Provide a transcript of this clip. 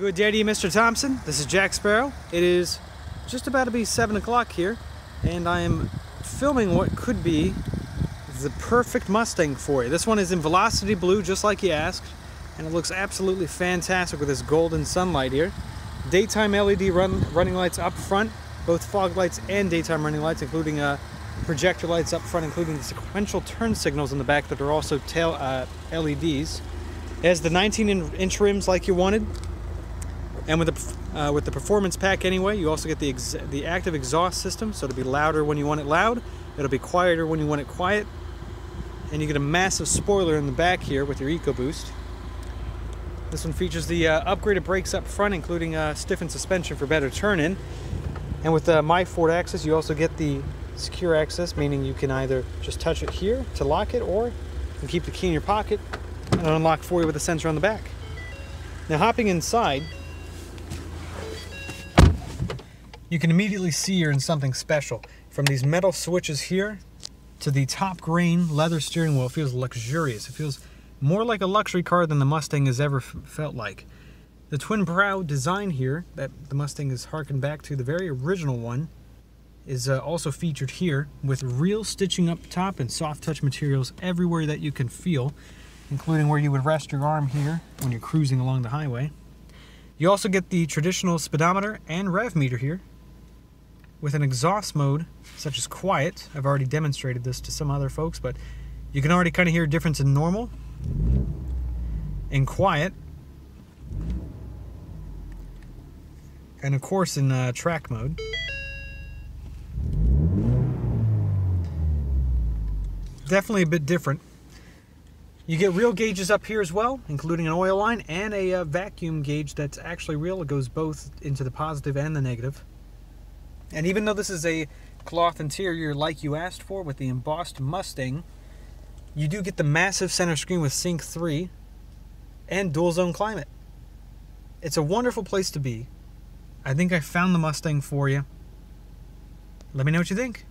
Good day to you, Mr. Thompson. This is Jack Sparrow. It is just about to be 7 o'clock here, and I am filming what could be the perfect Mustang for you. This one is in Velocity Blue, just like you asked, and it looks absolutely fantastic with this golden sunlight here. Daytime LED run, running lights up front, both fog lights and daytime running lights, including uh, projector lights up front, including the sequential turn signals in the back that are also tail uh, LEDs. It has the 19 inch rims like you wanted, and with the, uh, with the performance pack anyway, you also get the, the active exhaust system, so it'll be louder when you want it loud, it'll be quieter when you want it quiet, and you get a massive spoiler in the back here with your EcoBoost. This one features the uh, upgraded brakes up front, including uh, stiffened suspension for better turn-in. And with uh, My Ford Access, you also get the secure access, meaning you can either just touch it here to lock it, or you can keep the key in your pocket and unlock for you with a sensor on the back. Now hopping inside, you can immediately see you're in something special. From these metal switches here to the top grain leather steering wheel, it feels luxurious. It feels more like a luxury car than the Mustang has ever felt like. The twin brow design here, that the Mustang is harkened back to the very original one, is uh, also featured here with real stitching up top and soft touch materials everywhere that you can feel, including where you would rest your arm here when you're cruising along the highway. You also get the traditional speedometer and rev meter here, with an exhaust mode such as quiet. I've already demonstrated this to some other folks, but you can already kind of hear a difference in normal and quiet. And of course in uh, track mode. Definitely a bit different. You get real gauges up here as well, including an oil line and a uh, vacuum gauge that's actually real. It goes both into the positive and the negative. And even though this is a cloth interior like you asked for with the embossed Mustang, you do get the massive center screen with Sync 3 and dual zone climate. It's a wonderful place to be. I think I found the Mustang for you. Let me know what you think.